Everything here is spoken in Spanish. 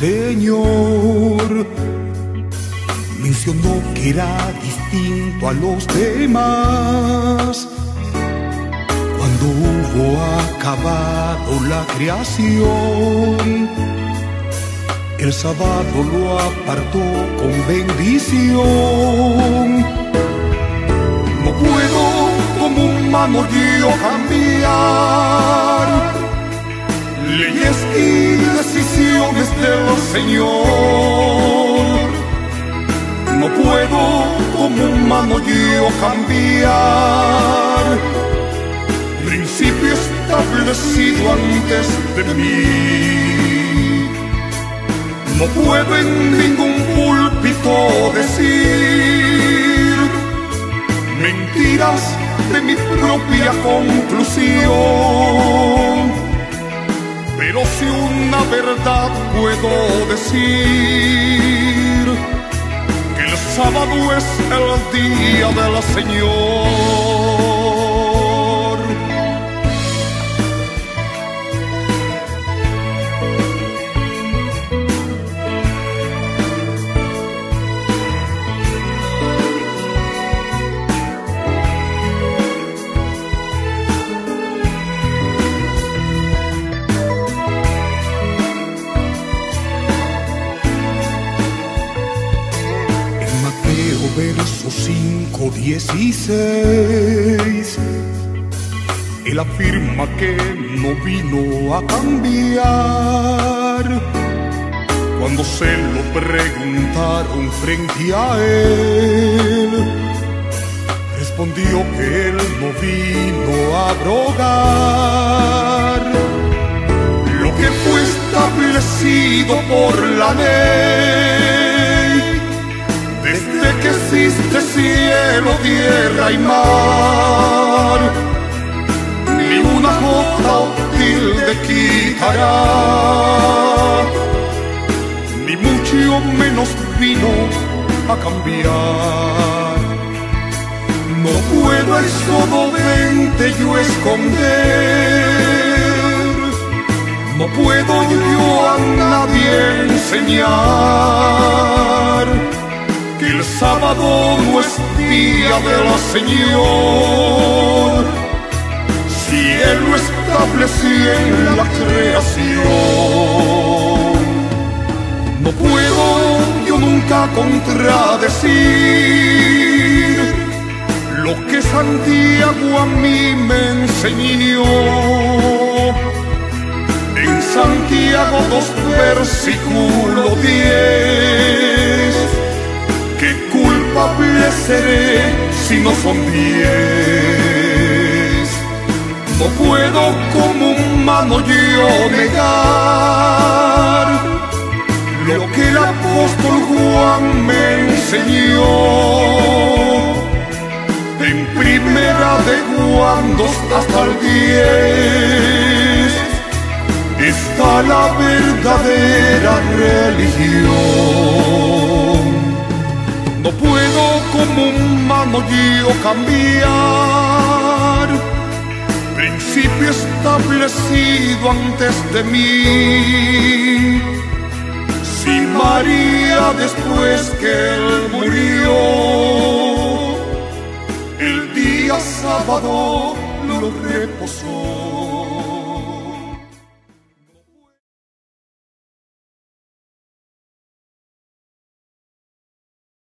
Señor. Mencionó que era distinto a los demás cuando hubo acabado la creación. El sábado lo apartó con bendición. No puedo como humano yo cambiar leyes y decisiones del Señor. No puedo como humano yo cambiar principio establecido antes de mí. No puedo en ningún púlpito decir mentiras de mi propia conclusión. Pero si una verdad puedo decir, que el sábado es el día del Señor. En 5, 16 Él afirma que no vino a cambiar. Cuando se lo preguntaron frente a él Respondió que él no vino a abrogar Lo que fue establecido por la ley existe cielo, tierra y mar, ni una jota o tilde quitará, ni mucho menos vino a cambiar. No puedo el solo vente yo esconder, no puedo yo a nadie enseñar sábado no es día del Señor, si Él lo estableció en la creación. No puedo yo nunca contradecir lo que Santiago a mí me enseñó. En Santiago 2 versículo 10 culpable seré si no son diez. No puedo como humano yo negar lo que el apóstol Juan me enseñó. En primera de Juan 2 hasta el 10 está la verdadera religión. Puedo como humano yo cambiar principio establecido antes de mí. Si María después que él murió, el día sábado lo reposó.